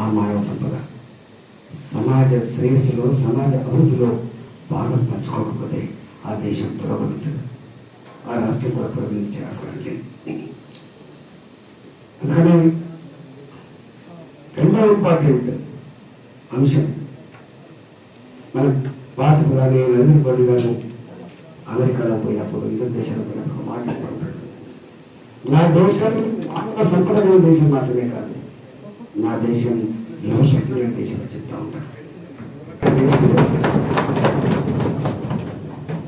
ఆ మానవ సంపద. సమాజ శ్రేయస్సులో సమాజ అభివృద్ధిలో భాగం పంచుకోకపోతే ఆ దేశం పురోగమించదు. ఆ రాష్ట్రం కూడా పురోగమించే ఆస్కారం లేదు అందుకని ఎంతో ఇంపార్టెంట్ అంశం. మన పాత ప్రధాని నరేంద్ర మోడీ గారు అమెరికాలో పోయినప్పుడు ఇతర దేశాలకు పోయినప్పుడు మాట్లాడుకుంటాడు నా దేశం మానవ సంపద దేశం మాత్రమే కాదు. నా దేశం యువశక్తి దేశం చెప్తా ఉంటాను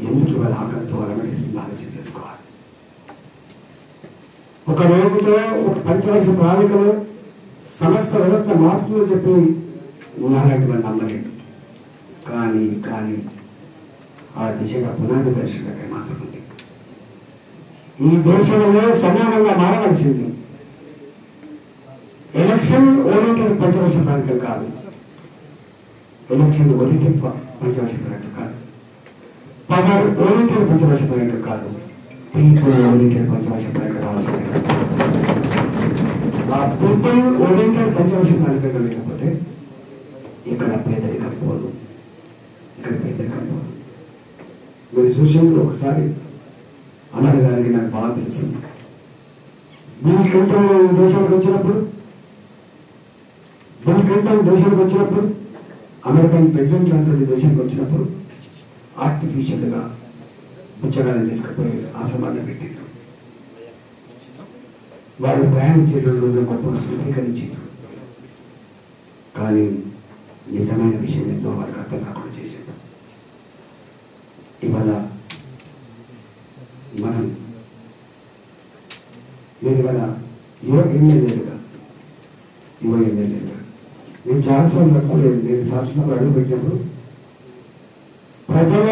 ఎందుకు ఇవాళ ఆకలితో అలమటిస్తుంది ఆలోచన చేసుకోవాలి? ఒక రోజుతో ఒక పంచవర్ష ప్రణాళికలో సమస్త వ్యవస్థ మారుతుందని చెప్పి ఉన్నారంటే మనం నమ్మలేదు కానీ కానీ ఆ దిశగా పునాది పరిశ్రమకై మాత్రం ఉంది. ఈ దేశంలో సమానంగా మారవలసింది. ఎలక్షన్ ఓరియంటెడ్ పంచవర్ష ప్రణాళిక కాదు. ఎలక్షన్ ఓరియంటెడ్ పంచవర్ష ప్రణాళిక కాదు. పవర్ ఓరియంటెడ్ పంచవర్ష ప్రణాళిక కాదు. పీపుల్ ఓరియంటెడ్ పంచవర్ష ప్రణాళిక అవసరం ఆ పీపుల్ ఓరియంటెడ్ పంచవర్ష ప్రణాళిక లేకపోతే ఇక్కడ పేదరికం పోదు. ఇక్కడ పేదరికం పోదు. మీరు చూసినప్పుడు ఒకసారి అన్నగారికి నాకు బాగా తెలుసు. మీ కంటే దేశంలో వచ్చినప్పుడు మన క్లింటన్ దేశానికి వచ్చినప్పుడు అమెరికన్ ప్రెసిడెంట్ లాంటి దేశానికి వచ్చినప్పుడు ఆర్టిఫిషియల్గా పుచ్చగాలను తీసుకుపోయి ఆసమాన్ని పెట్టిండ్రు. వారు ప్రయాణించే రోజు గొప్ప శుద్ధీకరించారు కానీ నిజమైన విషయం ఎంతో వారికి అర్థం కాకుండా చేశారు ఇవాళ మనం నేను ఇవాళ యువ ఎమ్మెల్యేలుగా యువ ఎమ్మెల్యేలుగా నేను చాలాసార్లు అనుకోలేదు నేను శాసనసభలో అడుగు ప్రజల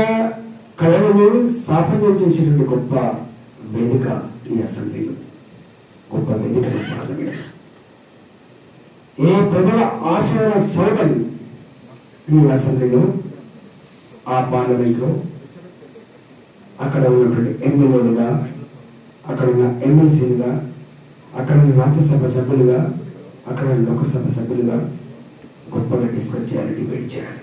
కళలను సాఫల్యం చేసినటువంటి గొప్ప వేదిక ఈ అసెంబ్లీలో. గొప్ప వేదిక పార్లమెంట్. ఏ ప్రజల ఆశయాల శోభని ఈ అసెంబ్లీలో ఆ పార్లమెంట్లో అక్కడ ఉన్నటువంటి ఎమ్మెల్యేలుగా అక్కడ ఉన్న ఎమ్మెల్సీలుగా అక్కడ ఉన్న రాజ్యసభ సభ్యులుగా అక్కడ ఉన్న లోకసభ సభ్యులుగా గొప్పగా డిస్కస్ చేయాలి డిబేట్ చేయాలి